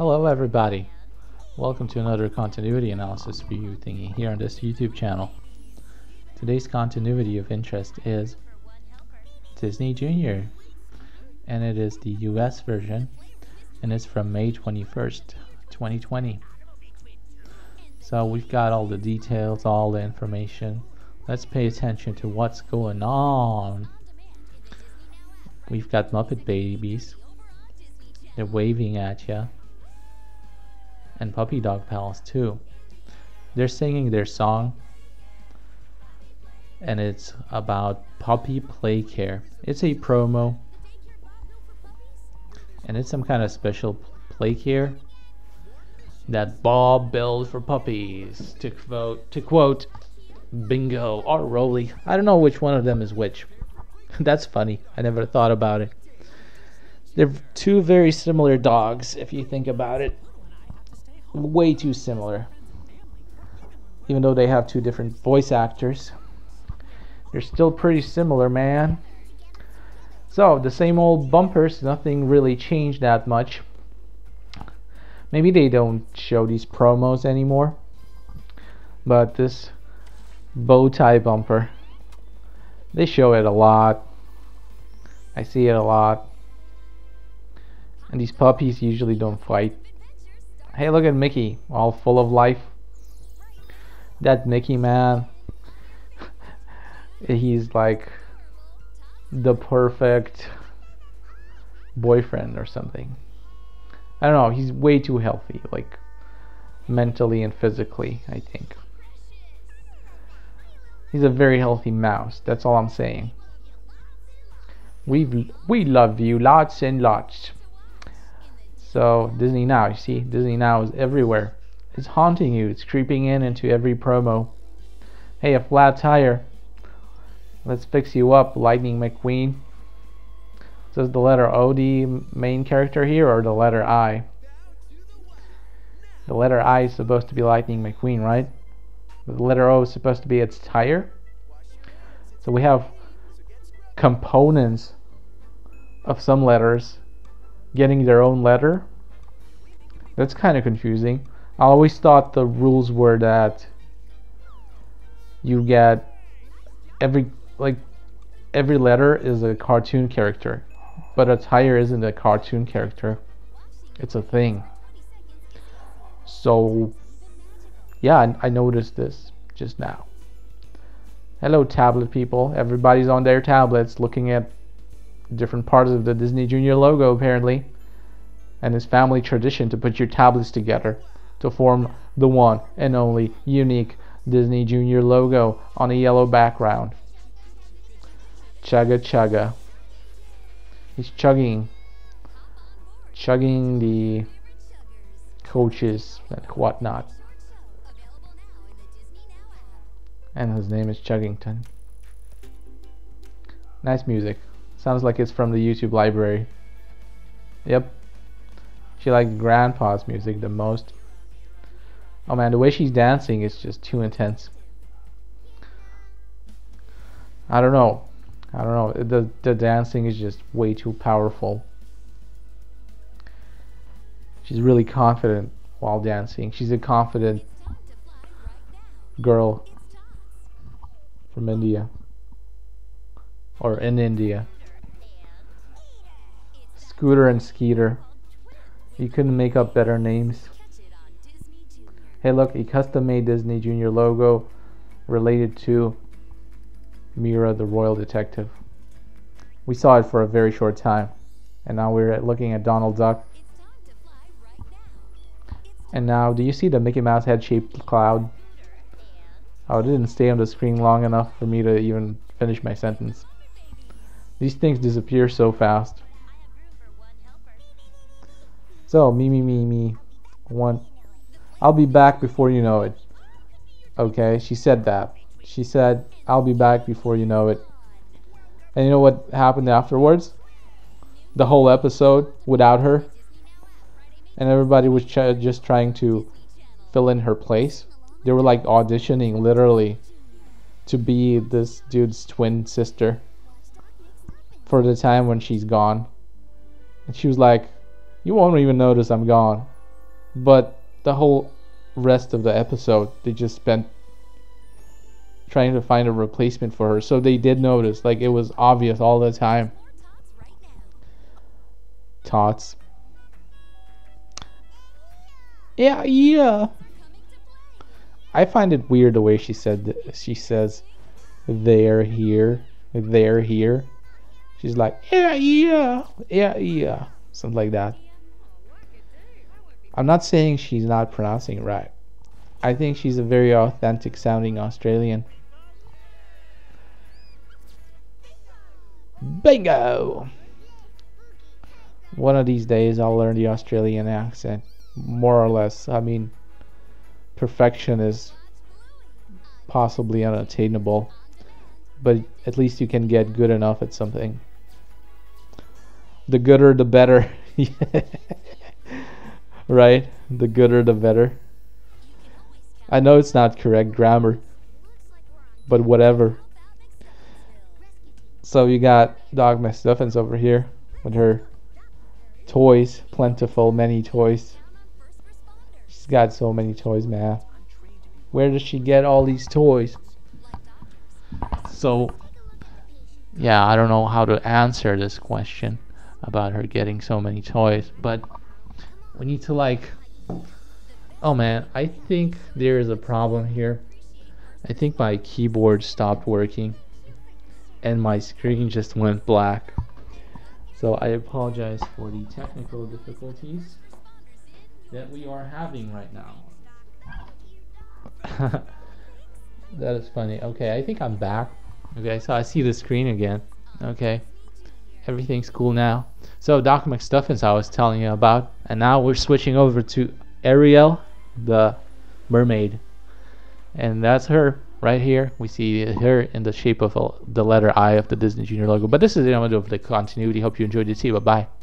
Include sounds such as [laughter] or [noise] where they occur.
Hello everybody. Welcome to another continuity analysis review thingy here on this YouTube channel. Today's continuity of interest is Disney Junior and it is the US version and it's from May 21st, 2020. So we've got all the details, all the information. Let's pay attention to what's going on. We've got Muppet Babies. They're waving at you and Puppy Dog Pals too. They're singing their song and it's about puppy play care. It's a promo and it's some kind of special play care that Bob built for puppies to quote to quote Bingo or Rolly. I don't know which one of them is which. [laughs] That's funny. I never thought about it. They're two very similar dogs if you think about it way too similar. Even though they have two different voice actors, they're still pretty similar, man. So, the same old bumpers, nothing really changed that much. Maybe they don't show these promos anymore. But this bow tie bumper, they show it a lot. I see it a lot. And these puppies usually don't fight. Hey, look at Mickey, all full of life. That Mickey man, [laughs] he's like the perfect boyfriend or something. I don't know, he's way too healthy, like mentally and physically, I think. He's a very healthy mouse, that's all I'm saying. We we love you lots and lots. So Disney Now, you see, Disney Now is everywhere. It's haunting you. It's creeping in into every promo. Hey, a flat tire. Let's fix you up, Lightning McQueen. Does the letter O the main character here or the letter I? The letter I is supposed to be Lightning McQueen, right? The letter O is supposed to be its tire. So we have components of some letters getting their own letter. That's kind of confusing. I always thought the rules were that you get every like every letter is a cartoon character, but a tire isn't a cartoon character. It's a thing. So yeah, I noticed this just now. Hello tablet people. Everybody's on their tablets looking at different parts of the Disney Junior logo apparently, and it's family tradition to put your tablets together to form the one and only unique Disney Junior logo on a yellow background. Chugga chugga. He's chugging, chugging the coaches and whatnot. And his name is Chuggington. Nice music. Sounds like it's from the YouTube library. Yep. She likes Grandpa's music the most. Oh man, the way she's dancing is just too intense. I don't know. I don't know. The the dancing is just way too powerful. She's really confident while dancing. She's a confident girl from India or in India. Scooter and Skeeter. You couldn't make up better names. Hey look, a custom made Disney Junior logo related to Mira the Royal Detective. We saw it for a very short time. And now we're looking at Donald Duck. And now, do you see the Mickey Mouse head shaped cloud? Oh, it didn't stay on the screen long enough for me to even finish my sentence. These things disappear so fast. So, me, me, me, me. One. I'll be back before you know it. Okay, she said that. She said, I'll be back before you know it. And you know what happened afterwards? The whole episode without her. And everybody was just trying to fill in her place. They were like auditioning literally to be this dude's twin sister for the time when she's gone. And she was like, you won't even notice I'm gone. but the whole rest of the episode they just spent trying to find a replacement for her. So they did notice, like it was obvious all the time. Tots. Yeah, yeah. I find it weird the way she said she says they're here, they're here. She's like yeah, yeah, yeah, yeah, something like that. I'm not saying she's not pronouncing it right. I think she's a very authentic sounding Australian. Bingo! One of these days I'll learn the Australian accent. More or less. I mean, perfection is possibly unattainable. But at least you can get good enough at something. The gooder the better. [laughs] right? The gooder the better. I know it's not correct grammar. But whatever. So you got Doc McStuffins over here with her toys, plentiful, many toys. She's got so many toys, man. Where does she get all these toys? So, yeah, I don't know how to answer this question about her getting so many toys, but we need to like. Oh man, I think there is a problem here. I think my keyboard stopped working and my screen just went black. So I apologize for the technical difficulties that we are having right now. [laughs] that is funny. Okay, I think I'm back. Okay, so I see the screen again. Okay, everything's cool now. So Doc McStuffins I was telling you about, and now we're switching over to Ariel, the mermaid, and that's her right here we see her in the shape of the letter I of the Disney Junior logo. But this is the end of the continuity. Hope you enjoyed it. See you. Bye bye.